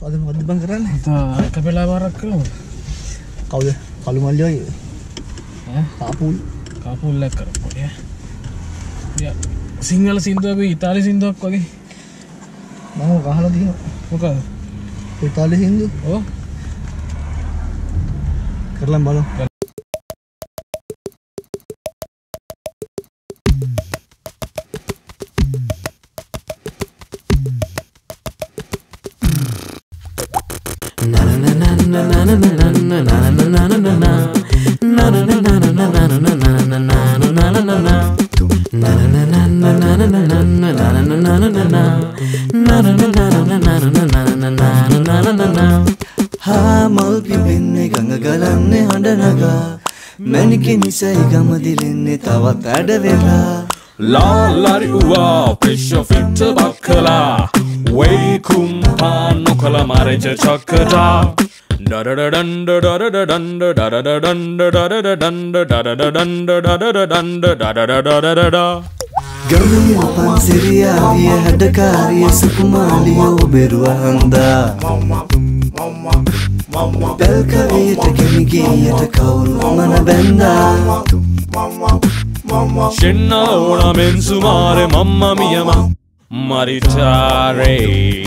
අද මොකද බං කරන්නේ එක පෙලා බරක් කළම කවුද කළු මල්ලියෝ පාපුල් කාපුල්ලක් කරපොය සිංහල සිින්දුව ඉතාලි සිින්දුවක් වගේ මම ගහලා තියෙන මොකද ඉතාලි හින්දු ඕ කරලම් බලමු හාමල් පිපෙන්නේ ගඟ ගලන්නේ හඬනගා මැනිකෙ නිසයි ගමදිලෙන්නේ තවත් ඇඩ වෙලා. ලාල්ලරි වවා ප්‍රේෂ ෆිට්ට බක් කලා වයිකුම් පාන් නොකළ මරජ චක්කටා ගමේ උපන් සිරියාවිය හැඩකාරිය සුකුමාලියෝ බෙරුවහන්දා පැල්කවයට කෙමිගේයට කවුරු මන බැන්දා ෂෙන්න ඕනමෙන් සුමාරෙ මම්ම මියම මරිචාරේ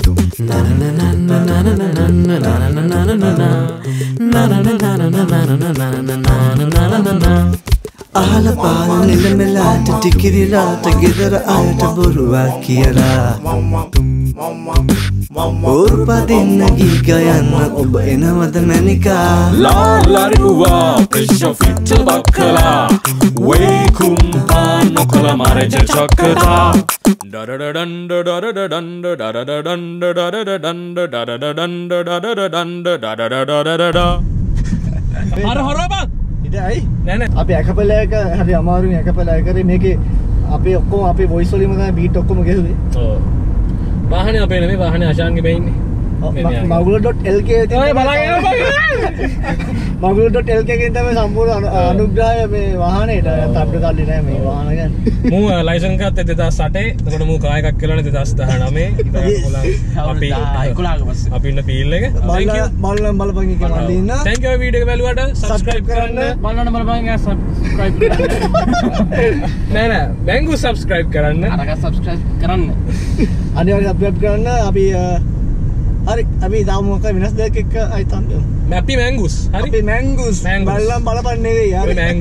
Ahala pala nila melata tikirila tagidara ayata buruwa kiyara. ඕරුපදින්න ගීක යන්න ඔබ එනවද මැනිකා? ලාලරිවා ප්‍රශ් ෆිච්ච බක්කලා. වේකුම් පාන්නො කළ මරජ චක්කතා. දරඩඩන්ඩ දරඩඩන්ඩ දරඩඩන්ඩ දරඩඩන්ඩ දරඩඩන්ඩ දරඩඩන්ඩ දරඩඩරඩා අර හොරබන් ඉදයි නැන අපි ඇකපලයක හරි අමාරුවෙන් ඇකපලය කරේ. මේකේ අපේ ඔක්කොම අපේ වොයිස්වලින්ම තමයි බීට් ඔක්කොම ගෙහුවේ. ඔව්. වාහන අපේ නෙමේ වාහන අශාන්ගේ බයින්නේ මගුල.එල්ක මගුල.එල්කෙන් තම සම්පූර් අනුග්‍රහය මේ වාහනයට තබ්ට කල්ලි නෑ මේ වාහනගන්න මූ ලයිසන්කත් දෙදා සටේ තකට මූ කායකක් කරන දෙදස් දහ නමේ අපි අපින්න පීල් එක. බලම් බලපංගි මල්ලන්න තැන්ක වීඩ වැලුවට සස්ක්‍රයිප් කරන්න. බලන්න බලපංග නෑන බැංගු සබස්ක්‍රයිප් කරන්න. අරක සබස්ක්‍රයිබ් කරන්න. අනිවර අප්ලබ් කරන්න. අපි හරි අපි තාමක වෙනස් දෙයක් එක්ක අයිතම් මැපි මැංගුස් හරි? මැංගුස්. බල්ලම් බලපන්නේ යාර මැංග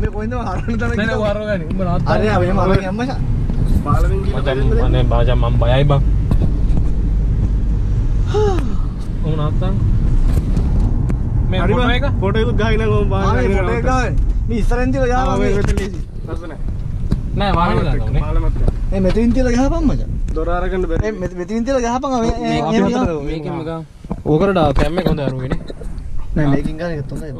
මේ කොයින්ද හරන්න නෑ වරගනි අර මම යම්මස මනේ බාජා මම බයයි බං. උඹ නවත්තන් මේ පොටයකුත් ගහින ගොම් ආගේ ෆොටෝ එක ගන්න. මේ නෑ. වාහන දාන්න ඕනේ. මේ මෙතනින් තියලා ගහපන් මචං. දොරාරගන්න බැ මේ මෙත- මෙතනින් තියලා ගහපන් හතර මේකෙම ගා. ඕකරට කැම්ම හොඳ අරුවනේ නෑ. මේකින් ගන්න එක හොඳයි.